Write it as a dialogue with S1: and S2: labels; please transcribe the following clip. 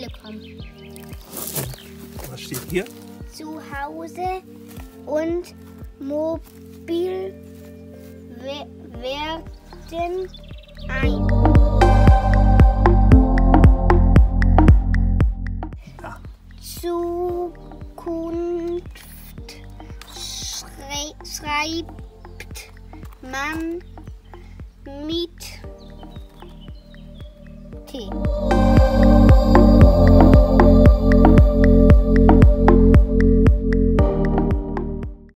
S1: Telekom. Was steht hier? Zu Hause und mobil werden ein.
S2: Ja.
S1: Zukunft schrei schreibt man mit T.